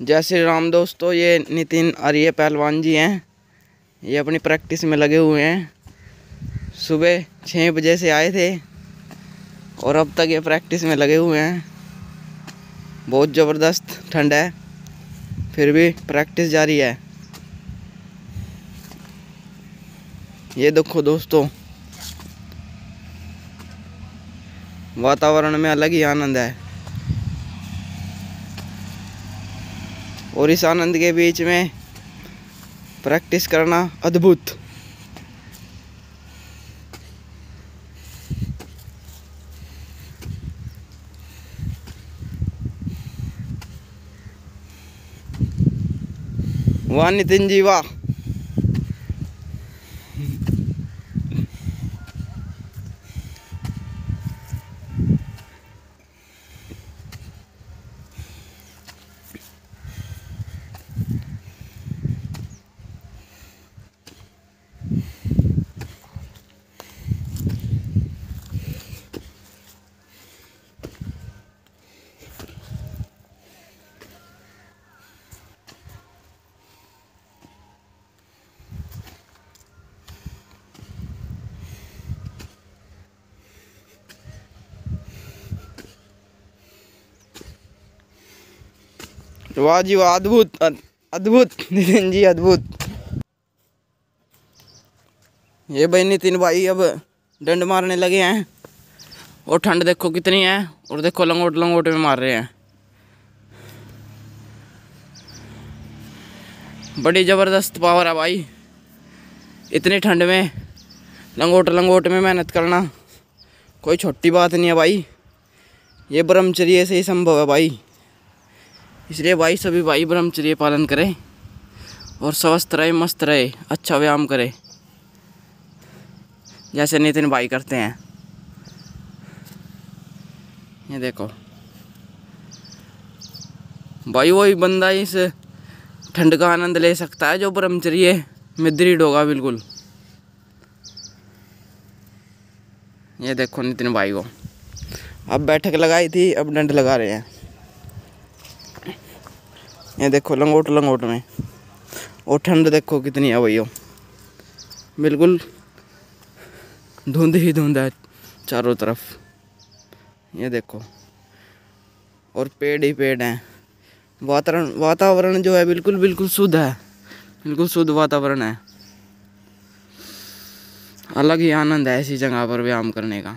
जय श्री राम दोस्तों, ये नितिन और ये पहलवान जी हैं। ये अपनी प्रैक्टिस में लगे हुए हैं। सुबह छः बजे से आए थे और अब तक ये प्रैक्टिस में लगे हुए हैं। बहुत ज़बरदस्त ठंड है, फिर भी प्रैक्टिस जारी है। ये देखो दोस्तों, वातावरण में अलग ही आनंद है। और इस आनंद के बीच में प्रैक्टिस करना अद्भुत। वाह नितिन जी वाह वाह जी वाह, अद्भुत अद्भुत, नितिन जी, अद्भुत। ये भाई नितिन भाई अब डंड मारने लगे हैं। और ठंड देखो कितनी है, और देखो लंगोट लंगोट में मार रहे हैं। बड़ी ज़बरदस्त पावर है भाई। इतनी ठंड में लंगोट लंगोट में मेहनत करना कोई छोटी बात नहीं है भाई। ये ब्रह्मचर्य से ही संभव है भाई। इसलिए भाई सभी भाई ब्रह्मचर्य पालन करें और स्वस्थ रहे, मस्त रहे अच्छा व्यायाम करें। जैसे नितिन भाई करते हैं। ये देखो। भाई वही बंदा इस ठंड का आनंद ले सकता है जो ब्रह्मचर्य में दृढ़ होगा बिल्कुल। ये देखो नितिन भाई को। अब बैठक लगाई थी, अब डंड लगा रहे हैं। ये देखो, लंगोट लंगोट में। और ठंड देखो कितनी है भैया। बिल्कुल धुंध ही धुंध है चारों तरफ़। ये देखो, और पेड़ ही पेड़ हैं। वातावरण वातावरण जो है बिल्कुल बिल्कुल शुद्ध है। बिल्कुल शुद्ध वातावरण है। अलग ही आनंद है ऐसी जगह पर व्यायाम करने का।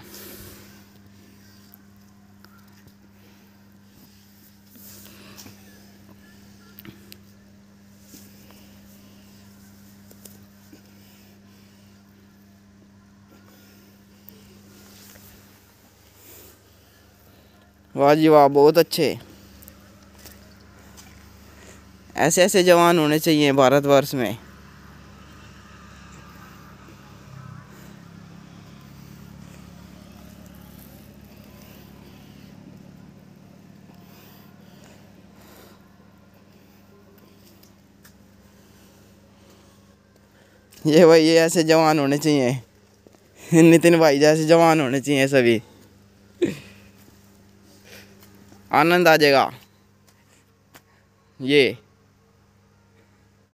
वाह जी वाह, बहुत अच्छे। ऐसे ऐसे जवान होने चाहिए भारतवर्ष में। ये भाई, ये ऐसे जवान होने चाहिए। नितिन भाई जैसे जवान होने चाहिए सभी। आनंद आ जाएगा। ये